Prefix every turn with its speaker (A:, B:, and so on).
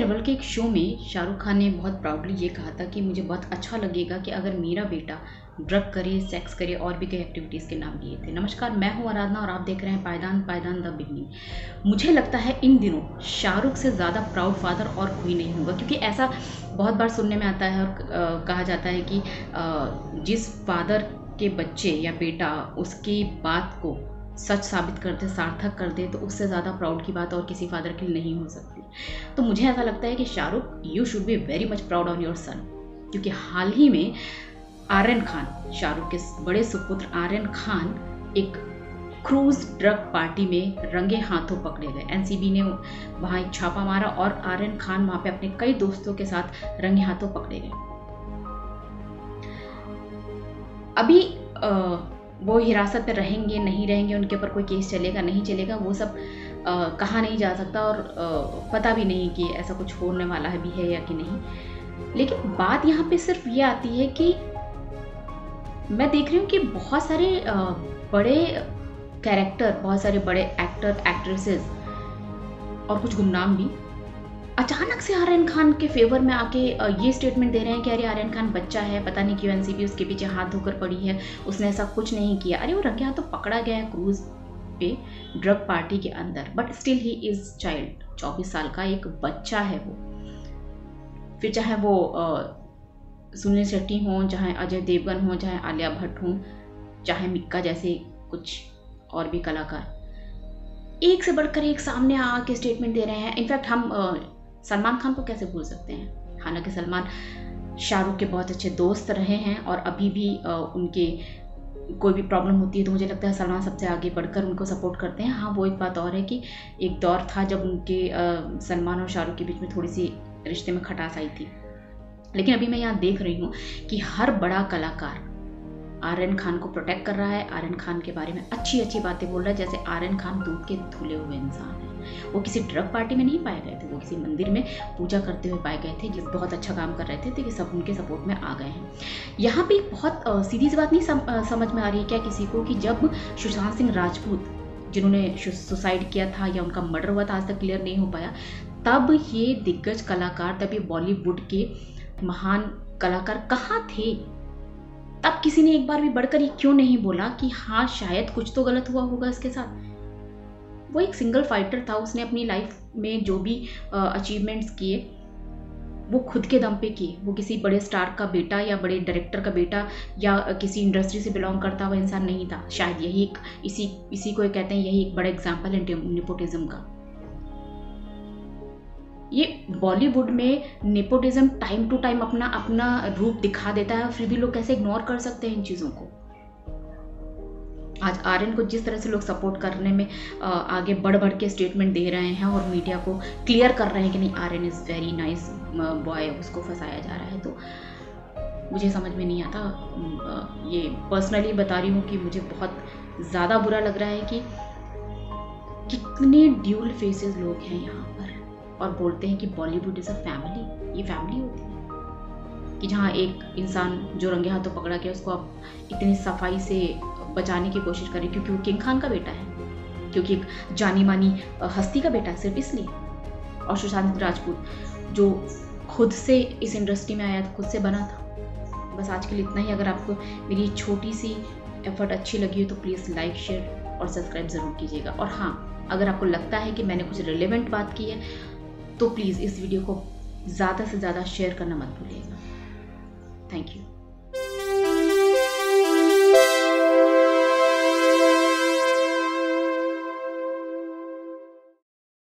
A: Level के एक show में शाहरुख खान ने बहुत प्राउडली ये कहा था कि मुझे बहुत अच्छा लगेगा कि अगर मेरा बेटा ड्रग करे सेक्स करे और भी कई एक्टिविटीज़ के नाम लिए थे। नमस्कार, मैं हूँ आराधना और आप देख रहे हैं पायदान पायदान द बिगनिंग। मुझे लगता है इन दिनों शाहरुख से ज़्यादा प्राउड फादर और कोई नहीं होगा, क्योंकि ऐसा बहुत बार सुनने में आता है और कहा जाता है कि जिस फादर के बच्चे या बेटा उसकी बात को सच साबित कर दे सार्थक कर दे तो उससे ज़्यादा प्राउड की बात और किसी फादर के लिए नहीं हो सकती। तो मुझे ऐसा लगता है कि Shahrukh you should be very much proud on your son क्योंकि हाल ही में आर्यन खान शाहरुख के बड़े सुपुत्र आर्यन खान एक क्रूज ड्रग पार्टी में रंगे हाथों पकड़े गए। एनसीबी ने वहाँ एक छापा मारा और आर्यन खान वहाँ पे अपने कई दोस्तों के साथ रंगे हाथों पकड़े गए। अभी आ, वो हिरासत में रहेंगे नहीं रहेंगे उनके ऊपर कोई केस चलेगा नहीं चलेगा वो सब कहा नहीं जा सकता और आ, पता भी नहीं कि ऐसा कुछ होने वाला है भी है या कि नहीं। लेकिन बात यहाँ पे सिर्फ़ ये आती है कि मैं देख रही हूँ कि बहुत सारे आ, बड़े कैरेक्टर बहुत सारे बड़े एक्टर एक्ट्रेसेस और कुछ गुमनाम भी अचानक से आर्यन खान के फेवर में आके ये स्टेटमेंट दे रहे हैं कि अरे आर्यन खान बच्चा है, पता नहीं क्यों एनसीबी उसके पीछे हाथ धोकर पड़ी है, उसने ऐसा कुछ नहीं किया। अरे वो रंगे हाथ तो पकड़ा गया है क्रूज पे ड्रग पार्टी के अंदर but still he is child चौबीस साल का एक बच्चा है वो। फिर चाहे वो सुनील शेट्टी हों, चाहे अजय देवगन हों, चाहे आलिया भट्ट हों, चाहे मिक्का जैसे कुछ और भी कलाकार। एक से बढ़कर एक सामने आके स्टेटमेंट दे रहे हैं। इनफैक्ट हम सलमान खान को कैसे भूल सकते हैं? हालाँकि सलमान शाहरुख के बहुत अच्छे दोस्त रहे हैं और अभी भी उनके कोई भी प्रॉब्लम होती है तो मुझे लगता है सलमान सबसे आगे बढ़कर उनको सपोर्ट करते हैं। हाँ वो एक बात और है कि एक दौर था जब उनके सलमान और शाहरुख के बीच में थोड़ी सी रिश्ते में खटास आई थी। लेकिन अभी मैं यहाँ देख रही हूँ कि हर बड़ा कलाकार आर्यन खान को प्रोटेक्ट कर रहा है। आर्यन खान के बारे में अच्छी अच्छी बातें बोल रहा है, जैसे आर्यन खान दूध के धुले हुए इंसान है। वो किसी ड्रग पार्टी में नहीं पाए गए थे वो किसी मंदिर में पूजा करते हुए पाए गए थे जो बहुत अच्छा काम कर रहे थे तो ये सब उनके सपोर्ट में आ गए हैं। यहाँ पे बहुत सीधी सी बात नहीं सम, समझ में आ रही है क्या किसी को कि जब सुशांत सिंह राजपूत जिन्होंने सुसाइड किया था या उनका मर्डर हुआ था आज तक क्लियर नहीं हो पाया तब ये दिग्गज कलाकार तब ये बॉलीवुड के महान कलाकार कहाँ थे? तब किसी ने एक बार भी बढ़कर ये क्यों नहीं बोला कि हाँ शायद कुछ तो गलत हुआ होगा इसके साथ? वो एक सिंगल फाइटर था, उसने अपनी लाइफ में जो भी अचीवमेंट्स किए, वो खुद के दम पे किए। वो किसी बड़े स्टार का बेटा या बड़े डायरेक्टर का बेटा या किसी इंडस्ट्री से बिलोंग करता हुआ इंसान नहीं था। शायद यही एक, इसी इसी को कहते हैं, यही एक बड़ा एग्ज़ाम्पल है निपोटिज्म का। ये बॉलीवुड में नेपोटिज्म टाइम टू टाइम अपना अपना रूप दिखा देता है फिर भी लोग कैसे इग्नोर कर सकते हैं इन चीज़ों को। आज आर्यन को जिस तरह से लोग सपोर्ट करने में आगे बढ़ बढ़ के स्टेटमेंट दे रहे हैं और मीडिया को क्लियर कर रहे हैं कि नहीं, Aryan is very nice boy उसको फंसाया जा रहा है। तो मुझे समझ में नहीं आता ये पर्सनली बता रही हूँ कि मुझे बहुत ज़्यादा बुरा लग रहा है कि कितने ड्यूल फेसेस लोग हैं यहाँ पर और बोलते हैं कि बॉलीवुड इज़ अ फैमिली ये फैमिली होती है। कि जहाँ एक इंसान जो रंगे हाथों पकड़ा गया, उसको आप इतनी सफ़ाई से बचाने की कोशिश करें क्योंकि वो किंग खान का बेटा है, क्योंकि एक जानी मानी हस्ती का बेटा है सिर्फ़ इसलिए। और सुशांत राजपूत, जो खुद से इस इंडस्ट्री में आया था, खुद से बना था। बस आज के लिए इतना ही। अगर आपको मेरी छोटी सी एफर्ट अच्छी लगी हो तो प्लीज़ लाइक, शेयर और सब्सक्राइब ज़रूर कीजिएगा। और हाँ अगर आपको लगता है कि मैंने कुछ रिलेवेंट बात की है तो प्लीज़ इस वीडियो को ज़्यादा से ज़्यादा शेयर करना मत भूलिएगा। Thank you